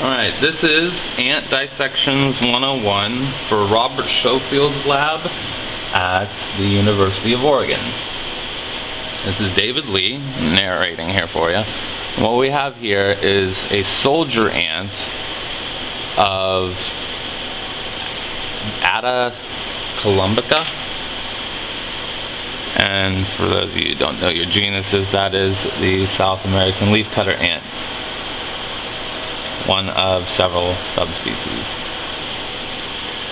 Alright, this is Ant Dissections 101 for Robert Schofield's lab at the University of Oregon. This is David Lee narrating here for you. What we have here is a soldier ant of Atta columbica. And for those of you who don't know your genuses, that is the South American leafcutter ant one of several subspecies.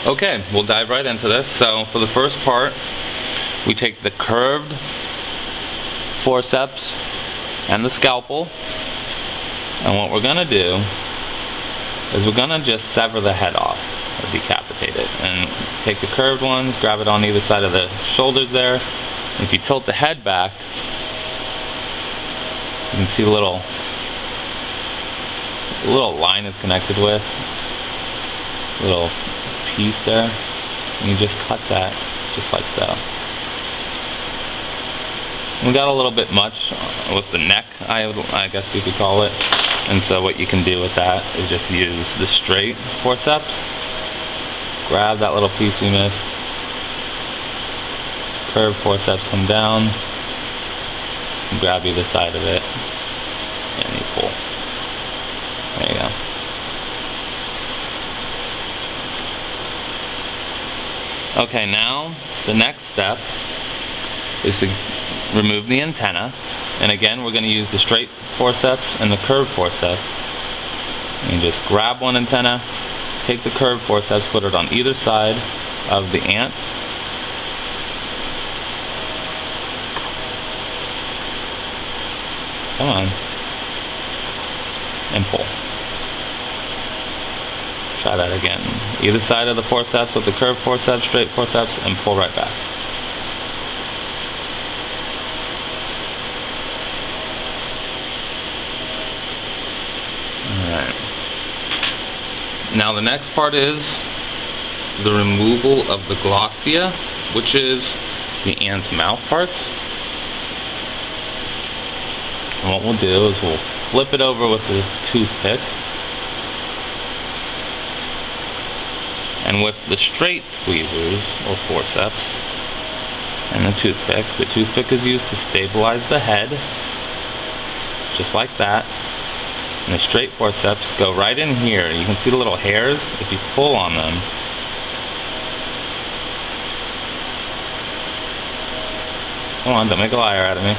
Okay, we'll dive right into this. So for the first part, we take the curved forceps and the scalpel, and what we're gonna do is we're gonna just sever the head off or decapitate it. And take the curved ones, grab it on either side of the shoulders there. If you tilt the head back, you can see a little little line is connected with. Little piece there. And you just cut that just like so. We got a little bit much with the neck, I, I guess you could call it. And so what you can do with that is just use the straight forceps. Grab that little piece we missed. Curve forceps come down. Grab either side of it. And you pull. There you go. Okay, now the next step is to remove the antenna. And again, we're going to use the straight forceps and the curved forceps. And just grab one antenna, take the curved forceps, put it on either side of the ant. Come on. And pull. Try that again. Either side of the forceps with the curved forceps, straight forceps, and pull right back. Alright. Now the next part is the removal of the glossia, which is the ant's mouth parts. And what we'll do is we'll flip it over with the toothpick And with the straight tweezers, or forceps, and the toothpick, the toothpick is used to stabilize the head, just like that. And the straight forceps go right in here. You can see the little hairs. If you pull on them, Come on, don't make a liar out of me.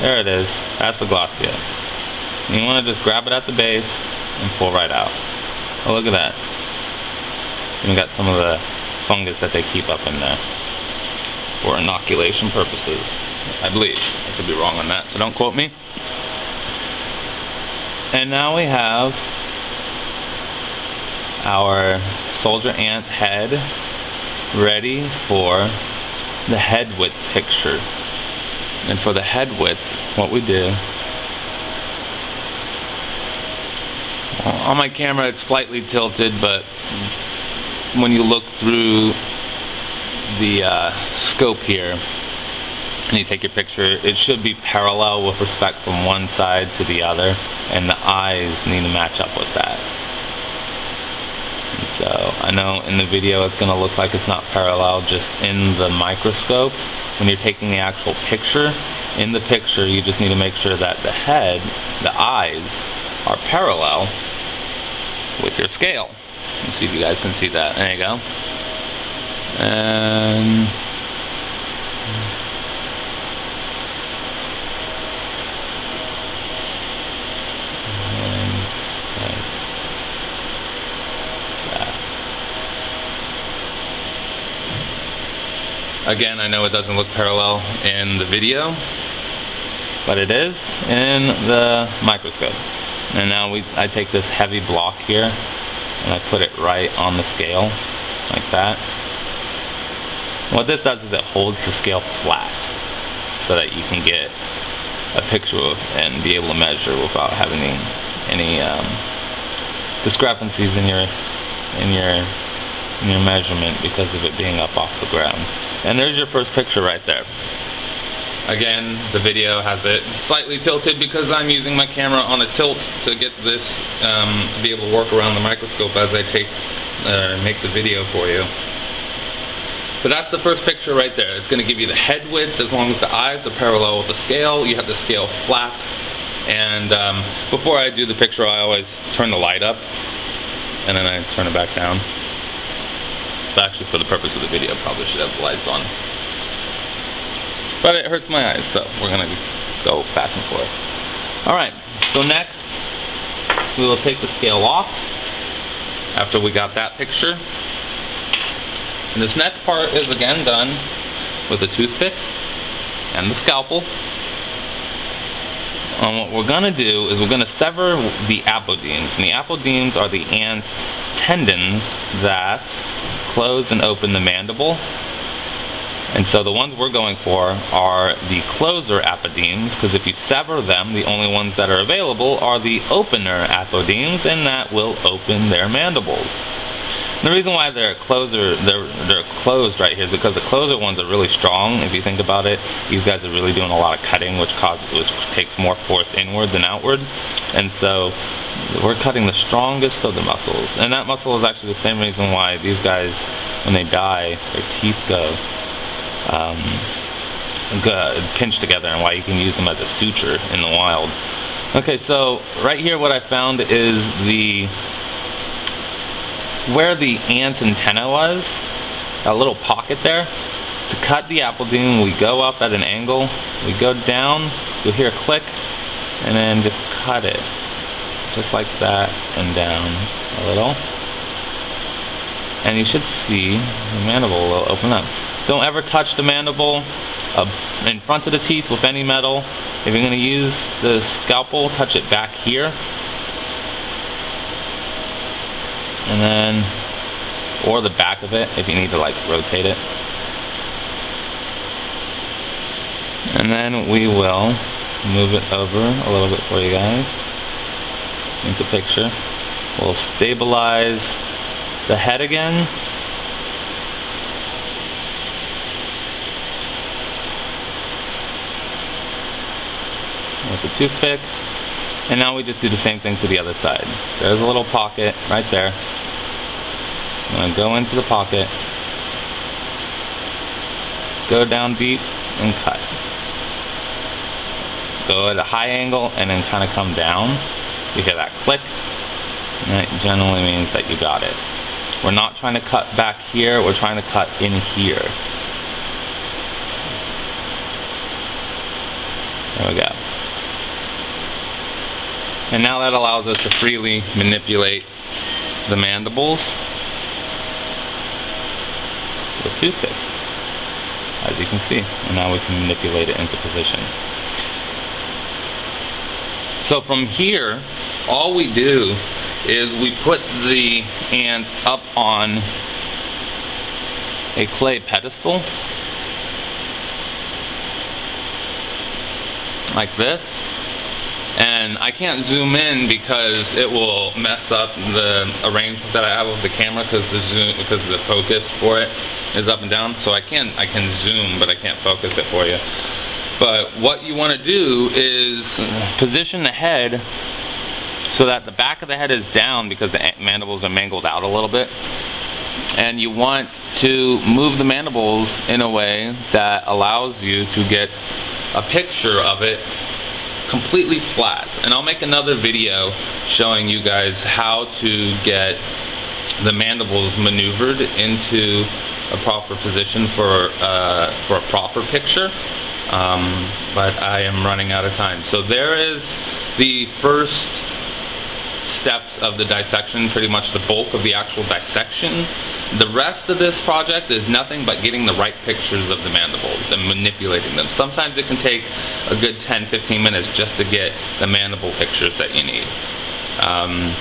There it is. That's the glossia. You want to just grab it at the base and pull right out. Oh, look at that. Even got some of the fungus that they keep up in there for inoculation purposes. I believe. I could be wrong on that, so don't quote me. And now we have our soldier ant head ready for the head width picture. And for the head width, what we do on my camera it's slightly tilted but when you look through the uh, scope here and you take your picture it should be parallel with respect from one side to the other and the eyes need to match up with that. And so I know in the video it's gonna look like it's not parallel just in the microscope. When you're taking the actual picture in the picture you just need to make sure that the head the eyes are parallel with your scale. Let's see if you guys can see that. There you go. And Again, I know it doesn't look parallel in the video, but it is in the microscope. And now we, I take this heavy block here and I put it right on the scale like that. What this does is it holds the scale flat so that you can get a picture of and be able to measure without having any, any um, discrepancies in your in your in your measurement because of it being up off the ground. And there's your first picture right there. Again, the video has it slightly tilted because I'm using my camera on a tilt to get this, um, to be able to work around the microscope as I take, uh, make the video for you. But that's the first picture right there. It's going to give you the head width as long as the eyes are parallel with the scale. You have the scale flat. And um, before I do the picture, I always turn the light up. And then I turn it back down. But actually, for the purpose of the video, probably should have the lights on. But it hurts my eyes, so we're going to go back and forth. Alright, so next, we will take the scale off after we got that picture. And this next part is again done with a toothpick and the scalpel. And what we're gonna do is we're gonna sever the apodemes. And the apodemes are the ant's tendons that close and open the mandible. And so the ones we're going for are the closer apodemes, because if you sever them, the only ones that are available are the opener apodemes, and that will open their mandibles. The reason why they're closer, they're they're closed right here is because the closer ones are really strong. If you think about it, these guys are really doing a lot of cutting, which causes which takes more force inward than outward, and so we're cutting the strongest of the muscles. And that muscle is actually the same reason why these guys, when they die, their teeth go. Um, pinched together and why you can use them as a suture in the wild. Okay, so right here what I found is the where the ant's antenna was, a little pocket there. To cut the apodeme, we go up at an angle, we go down, you'll hear a click, and then just cut it. Just like that, and down a little. And you should see the mandible will open up. Don't ever touch the mandible uh, in front of the teeth with any metal. If you're going to use the scalpel, touch it back here. And then or the back of it if you need to like rotate it. And then we will move it over a little bit for you guys. Into picture. We'll stabilize the head again with a toothpick and now we just do the same thing to the other side there's a little pocket right there I'm going to go into the pocket, go down deep, and cut. Go at a high angle and then kind of come down. You hear that click, and that generally means that you got it. We're not trying to cut back here, we're trying to cut in here. There we go. And now that allows us to freely manipulate the mandibles with toothpicks, as you can see. And now we can manipulate it into position. So from here, all we do is we put the ants up on a clay pedestal like this and I can't zoom in because it will mess up the arrangement that I have of the camera because the zoom because the focus for it is up and down. So I can I can zoom but I can't focus it for you. But what you want to do is position the head so that the back of the head is down because the mandibles are mangled out a little bit. And you want to move the mandibles in a way that allows you to get a picture of it completely flat. And I'll make another video showing you guys how to get the mandibles maneuvered into a proper position for, uh, for a proper picture. Um, but I am running out of time. So there is the first steps of the dissection, pretty much the bulk of the actual dissection. The rest of this project is nothing but getting the right pictures of the mandibles and manipulating them. Sometimes it can take a good 10-15 minutes just to get the mandible pictures that you need. Um,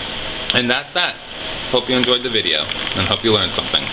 and that's that. Hope you enjoyed the video and hope you learned something.